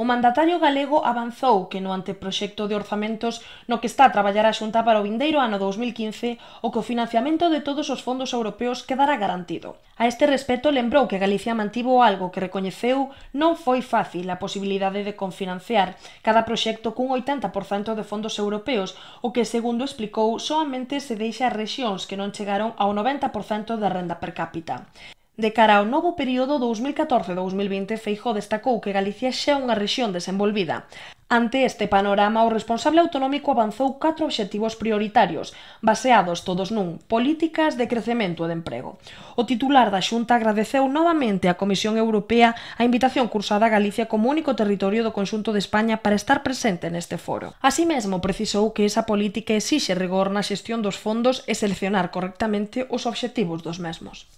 O mandatario galego avanzou que no anteproxecto de orzamentos no que está a traballar a Xunta para o vindeiro ano 2015 o que o financiamento de todos os fondos europeos quedará garantido. A este respecto lembrou que Galicia mantivo algo que recoñeceu non foi fácil a posibilidade de confinanciar cada proxecto cun 80% de fondos europeos, o que segundo explicou soamente se deixa a rexións que non chegaron ao 90% da renda per cápita. De cara ao novo período 2014-2020, Feijó destacou que Galicia xa é unha rexión desenvolvida. Ante este panorama, o responsable autonómico avanzou catro obxectivos prioritarios, baseados todos nun políticas de crecemento e de emprego. O titular da Xunta agradeceu novamente á Comisión Europea a invitación cursada a Galicia como único territorio do conxunto de España para estar presente neste foro. Así mesmo, precisou que esa política exixe rigor na xestión dos fondos e seleccionar correctamente os obxectivos dos mesmos.